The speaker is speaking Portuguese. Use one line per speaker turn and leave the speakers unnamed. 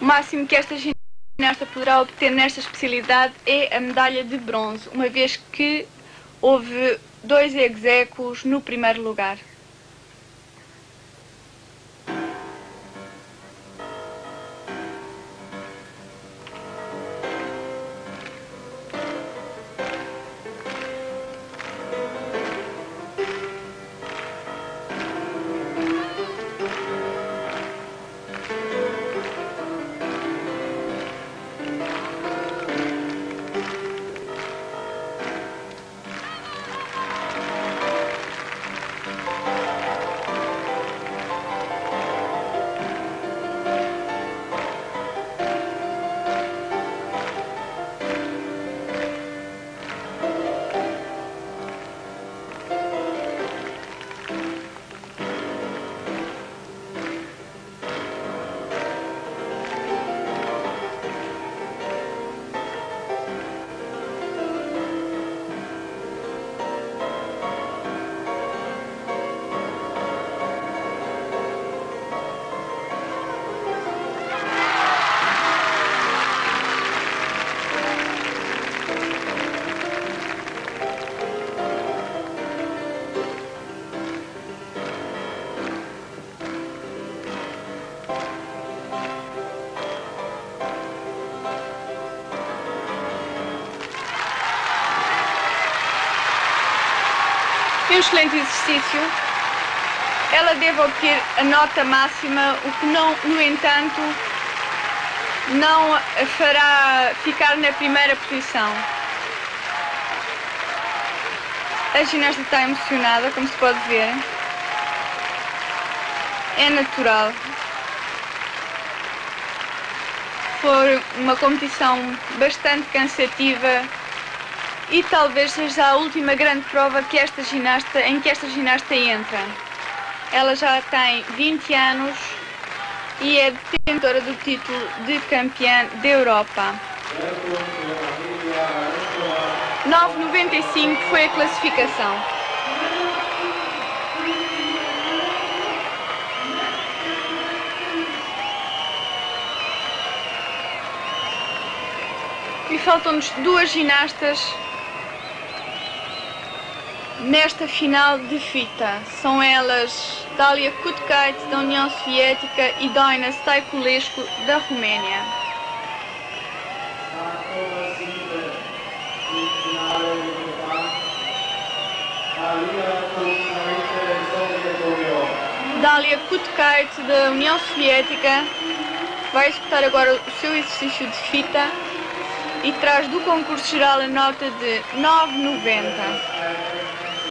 O máximo que esta ginasta poderá obter nesta especialidade é a medalha de bronze, uma vez que houve dois execos no primeiro lugar. Foi um excelente exercício. Ela deve obter a nota máxima, o que não, no entanto, não a fará ficar na primeira posição. A ginasta está emocionada, como se pode ver. É natural. Foi uma competição bastante cansativa e talvez seja a última grande prova que esta ginasta, em que esta ginasta entra. Ela já tem 20 anos e é detentora do título de campeã da Europa. 9,95 foi a classificação. E faltam-nos duas ginastas nesta final de fita. São elas Dalia Kutkait, da União Soviética, e Doina Staiculescu, da Roménia. Dalia Kutkait, da União Soviética, vai executar agora o seu exercício de fita e traz do concurso geral a nota de 9,90.